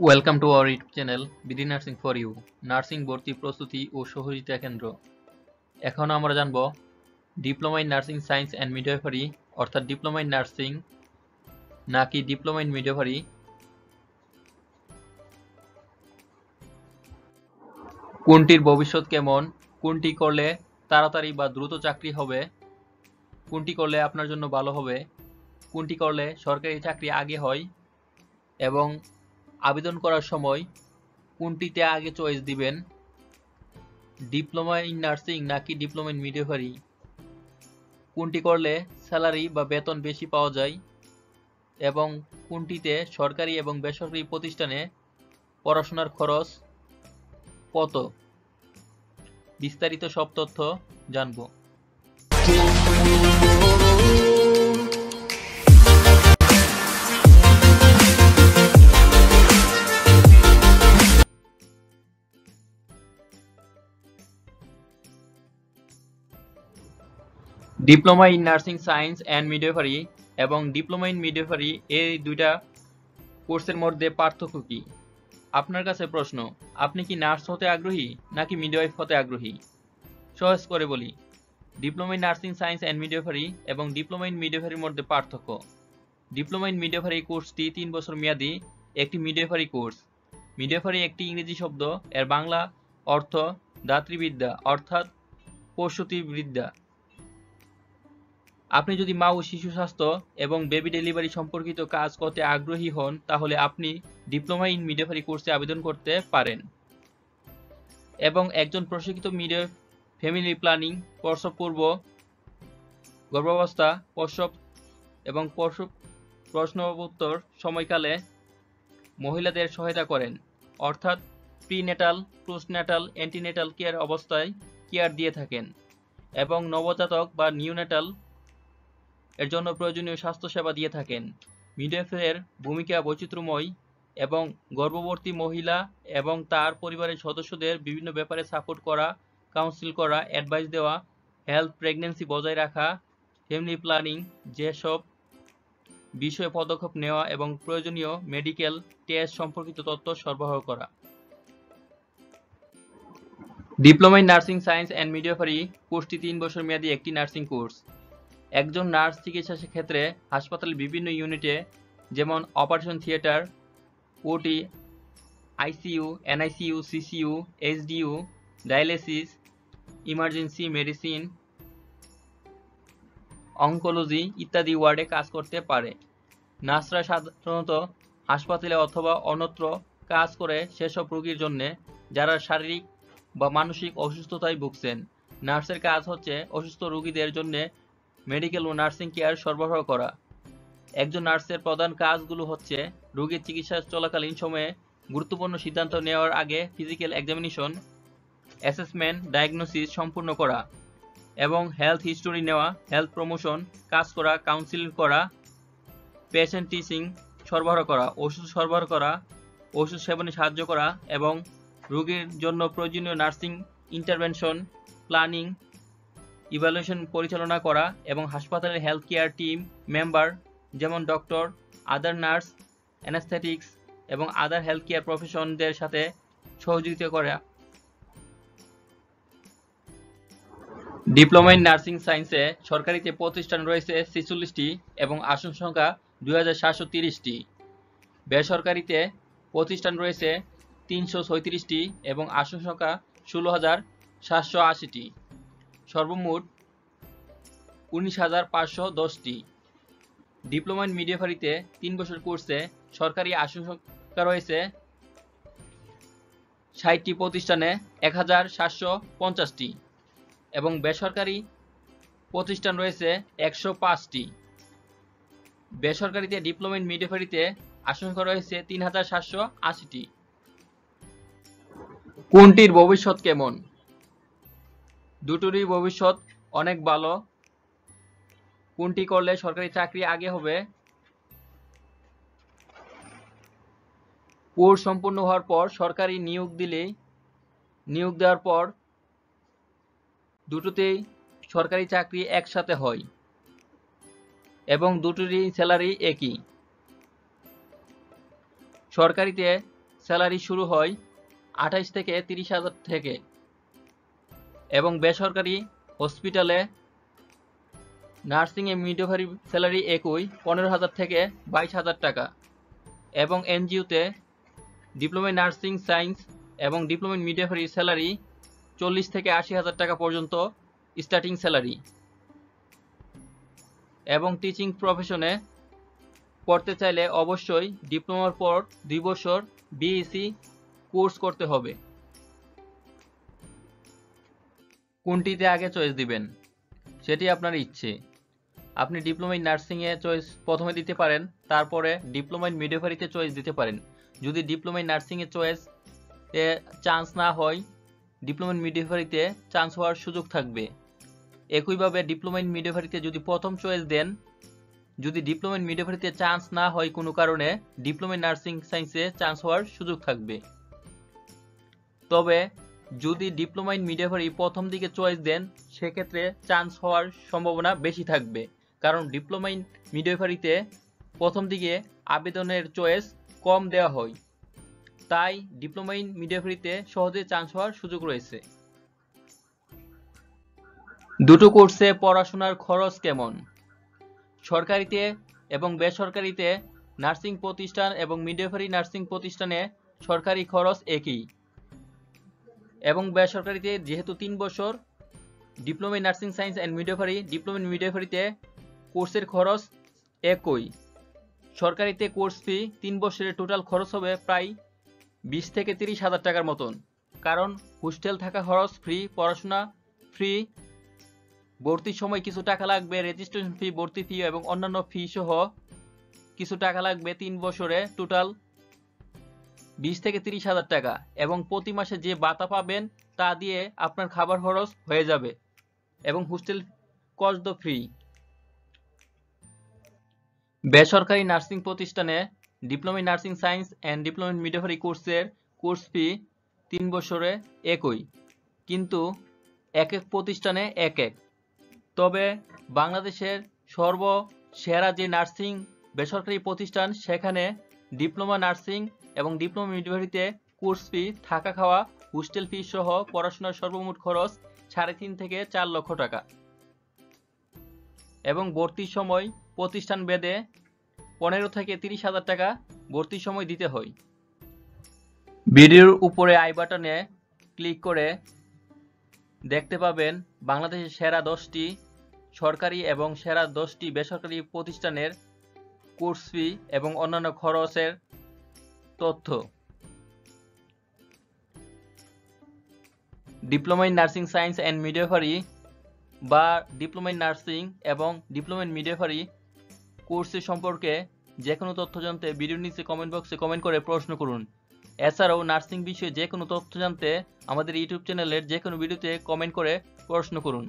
Welcome to our YouTube channel BD nursing for you nursing ভর্তি প্রস্তুতি ও সহযোগিতা কেন্দ্র এখন আমরা জানব diploma in nursing science and midwifery অর্থাৎ ডিপ্লোমা ইন নার্সিং নাকি ডিপ্লোমা ইন মিডওয়াইফারি কোনটির ভবিষ্যৎ কেমন, কোনটি করলে তাড়াতাড়ি বা দ্রুত চাকরি হবে, কোনটি করলে আপনার জন্য ভালো হবে, কোনটি করলে সরকারি চাকরি আগে হয়, এবং আবেদন করার সময় কোনটিতে আগে চয়েস দিবেন? ডিপ্লোমা ইন নার্সিং নাকি ডিপ্লোমা ইন মিডওয়াইফারি কোনটি করলে স্যালারি বা বেতন বেশি পাওয়া যায়? এবং কোনটিতে সরকারি এবং বেসরকারি প্রতিষ্ঠানে পড়াশোনার খরচ কত? বিস্তারিত সব তথ্য জানব। Diploma in nursing science and midwifery এবং ডিপ্লোমা ইন মিডওয়াইফারি এই দুইটা কোর্সের মধ্যে পার্থক্য কি? আপনার কাছে প্রশ্ন, আপনি কি নার্স হতে আগ্রহী নাকি মিডওয়াইফ হতে আগ্রহী? সহজ করে বলি, diploma in nursing science and midwifery এবং ডিপ্লোমা ইন মিডওয়াইফারির মধ্যে পার্থক্য। ডিপ্লোমা ইন মিডওয়াইফারি কোর্সটি তিন বছর মেয়াদী একটি মিডওয়াইফারি কোর্স। মিডওয়াইফারি একটি ইংরেজি শব্দ, এর বাংলা অর্থ দাতৃবিদ্যা অর্থাৎ প্রসূতিবিদ্যা। আপনি যদি মা ও শিশু স্বাস্থ্য এবং বেবি ডেলিভারি সম্পর্কিত কাজ করতে আগ্রহী হন, তাহলে আপনি ডিপ্লোমা ইন মিডওয়াইফারি কোর্সে আবেদন করতে পারেন। এবং একজন প্রশিক্ষিত মিডওয়াইফ ফ্যামিলি প্ল্যানিং প্রসব পূর্ব, গর্ভাবস্থা প্রসব এবং প্রসব প্রশ্নোত্তর সময়কালে মহিলাদের সহায়তা করেন। অর্থাৎ প্রিনেটাল পোস্টনেটাল অ্যান্টিনেটাল কেয়ার অবস্থায় কেয়ার দিয়ে থাকেন। এবং নবজাতক বা নিউনেটাল এর জন্য প্রয়োজনীয় স্বাস্থ্যসেবা দিয়ে থাকেন। মিডওয়াইফের ভূমিকা বৈচিত্র্যময় এবং গর্ভবতী মহিলা এবং তার পরিবারের সদস্যদের বিভিন্ন ব্যাপারে সাপোর্ট করা, কাউন্সিল করা, অ্যাডভাইস দেওয়া, হেলথ, প্রেগন্যান্সি বজায় রাখা, ফ্যামিলি প্ল্যানিং, যেসব বিষয়ে পদক্ষেপ নেওয়া এবং প্রয়োজনীয় মেডিকেল টেস্ট সম্পর্কিত তথ্য সরবরাহ করা। Diploma in nursing science and midwifery কোর্সটি তিন বছর মেয়াদী একটি নার্সিং কোর্স। একজন নার্স চিকিৎসা ক্ষেত্রে হাসপাতালের বিভিন্ন ইউনিটে, যেমন operation theatre, OT, ICU, NICU, CCU, HDU, dialysis, emergency, medicine, oncology ইত্যাদি ওয়ার্ডে কাজ করতে পারে। নার্সরা সাধারণত হাসপাতালে অথবা অন্যত্র কাজ করে সেসব রোগীর জন্য, যারা শারীরিক বা মানসিক অসুস্থতায় ভুগছেন। নার্সের কাজ হচ্ছে অসুস্থ রোগীদের জন্য মেডিকেল ও নার্সিং কেয়ার সরবরাহ করা। একজন নার্সের প্রধান কাজগুলো হচ্ছে রোগীর চিকিৎসা চলাকালীন সময়ে গুরুত্বপূর্ণ সিদ্ধান্ত নেওয়ার আগে ফিজিক্যাল এক্সামিনেশন, অ্যাসেসমেন্ট, ডায়াগনোসিস সম্পূর্ণ করা এবং হেলথ হিস্টোরি নেওয়া, হেলথ প্রমোশন, কাজ করা, কাউন্সিল করা, পেশেন্ট টিচিং সরবরাহ করা, ওষুধ সরবরাহ করা, ওষুধ সেবনে সাহায্য করা এবং রোগীর জন্য প্রয়োজনীয় নার্সিং ইন্টারভেনশন, প্ল্যানিং ইভ্যালুয়েশন পরিচালনা করা এবং হাসপাতালের হেলথ কেয়ার টিম মেম্বার যেমন ডক্টর আদার নার্স অ্যানাস্থেটিক্স এবং আদার হেলথ কেয়ার প্রফেশনদের সাথে সহযোগিতা করা। ডিপ্লোমা ইন নার্সিং সায়েন্সে সরকারিতে প্রতিষ্ঠান রয়েছে ছেচল্লিশটি এবং আসন সংখ্যা দুই হাজার সাতশো তিরিশটি। বেসরকারিতে প্রতিষ্ঠান রয়েছে তিনশো ছয়ত্রিশটি এবং আসন সংখ্যা ষোলো হাজার সাতশো আশিটি। সর্বমোট উনিশ হাজার পাঁচশো দশটি ডিপ্লোমা ইন মিডিয়াফারিতে তিন বছর কোর্সে সরকারি সংখ্যা রয়েছে ষাটটি প্রতিষ্ঠানে এক হাজার সাতশো পঞ্চাশটি এবং বেসরকারি প্রতিষ্ঠান রয়েছে একশো পাঁচটি। বেসরকারিতে ডিপ্লোমা ইন মিডিয়াফারিতে সংখ্যা রয়েছে তিন হাজার সাতশো আশিটি। কোনটির ভবিষ্যৎ কেমন? দুটোরই ভবিষ্যৎ অনেক ভালো। কোনটি করলে সরকারি চাকরি আগে হবে? কোর্স সম্পূর্ণ হওয়ার পর সরকারি নিয়োগ দিলে, নিয়োগ দেওয়ার পর দুটোতেই সরকারি চাকরি একসাথে হয় এবং দুটোরই স্যালারি একই। সরকারিতে স্যালারি শুরু হয় আঠাইশ থেকে তিরিশ হাজার থেকে। এবং বেসরকারি হসপিটালে নার্সিংয়ে মিডওয়াইফারি স্যালারি একই, পনেরো হাজার থেকে বাইশ হাজার টাকা। এবং এনজিওতে ডিপ্লোমা নার্সিং সায়েন্স এবং ডিপ্লোমা মিডওয়াইফারি স্যালারি চল্লিশ থেকে আশি হাজার টাকা পর্যন্ত স্টার্টিং স্যালারি। এবং টিচিং প্রফেশনে পড়তে চাইলে অবশ্যই ডিপ্লোমার পর দুই বছর বিএসসি কোর্স করতে হবে। কোনটিতে আগে চয়েস দিবেন? সেটি আপনার ইচ্ছে। আপনি ডিপ্লোমা ইন নার্সিংয়ে চয়েস প্রথমে দিতে পারেন, তারপরে ডিপ্লোমা ইন মিডওয়াইফারিতে চয়েস দিতে পারেন। যদি ডিপ্লোমা ইন নার্সিংয়ে চয়েস এ চান্স না হয় ডিপ্লোমা ইন মিডওয়াইফারিতে চান্স হওয়ার সুযোগ থাকবে। একইভাবে ডিপ্লোমা ইন মিডওয়াইফারিতে যদি প্রথম চয়েস দেন, যদি ডিপ্লোমা ইন মিডওয়াইফারিতে চান্স না হয় কোনো কারণে ডিপ্লোমা ইন নার্সিং সায়েন্সে চান্স হওয়ার সুযোগ থাকবে। তবে যদি ডিপ্লোমা ইন মিডওয়াইফারি প্রথম দিকে চয়েস দেন, সেক্ষেত্রে চান্স হওয়ার সম্ভাবনা বেশি থাকবে। কারণ ডিপ্লোমা ইন মিডওয়াইফারিতে প্রথম দিকে আবেদনের চয়েস কম দেওয়া হয়। তাই ডিপ্লোমা ইন মিডওয়াইফারিতে সহজে চান্স হওয়ার সুযোগ রয়েছে। দুটো কোর্সে পড়াশোনার খরচ কেমন? সরকারিতে এবং বেসরকারিতে নার্সিং প্রতিষ্ঠান এবং মিডওয়াইফারি নার্সিং প্রতিষ্ঠানে সরকারি খরচ একই। এবং বেসরকারিতে যেহেতু তিন বছর diploma in nursing science and midwifery diploma in মিডওয়াইফারিতে কোর্সের খরচ একই। সরকারিতে কোর্স ফি তিন বছরের টোটাল খরচ হবে প্রায় বিশ থেকে তিরিশ হাজার টাকার মতন। কারণ হোস্টেল থাকা খরচ, ফ্রি পড়াশোনা, ফ্রি ভর্তির সময় কিছু টাকা লাগবে রেজিস্ট্রেশন ফি ভর্তি ফি এবং অন্যান্য ফি সহ কিছু টাকা লাগবে তিন বছরে টোটাল বিশ থেকে তিরিশ হাজার টাকা এবং প্রতি মাসে যে বাতা পাবেন তা দিয়ে আপনার খাবার খরচ হয়ে যাবে এবং হোস্টেল কস্ট ফ্রি। বেসরকারি নার্সিং প্রতিষ্ঠানে diploma nursing science and diploma midwifery কোর্সের কোর্স ফি তিন বছরে একই, কিন্তু এক এক প্রতিষ্ঠানে এক এক। তবে বাংলাদেশের সর্বসেরা যে নার্সিং বেসরকারি প্রতিষ্ঠান, সেখানে ডিপ্লোমা নার্সিং এবং ডিপ্লোমা মিডওয়াইফারিতে কোর্স ফি, থাকা খাওয়া, হোস্টেল ফি সহ পড়াশোনার সর্বমোট খরচ সাড়ে তিন থেকে চার লক্ষ টাকা। এবং ভর্তির সময় প্রতিষ্ঠান বেদে পনেরো থেকে তিরিশ হাজার টাকা ভর্তির সময় দিতে হয়। ভিডিওর উপরে আই বাটনে ক্লিক করে দেখতে পাবেন বাংলাদেশের সেরা দশটি সরকারি এবং সেরা দশটি বেসরকারি প্রতিষ্ঠানের কোর্স ফি এবং অন্যান্য খরচের তথ্য। Diploma in nursing science and midwifery বা ডিপ্লোমা ইন নার্সিং এবং ডিপ্লোমা ইন মিডওয়াইফারি কোর্সের সম্পর্কে যে কোনো তথ্য জানতে ভিডিওর নিচে কমেন্ট বক্সে কমেন্ট করে প্রশ্ন করুন। এছাড়াও নার্সিং বিষয়ে যে কোনো তথ্য জানতে আমাদের ইউটিউব চ্যানেলের যে কোনো ভিডিওতে কমেন্ট করে প্রশ্ন করুন।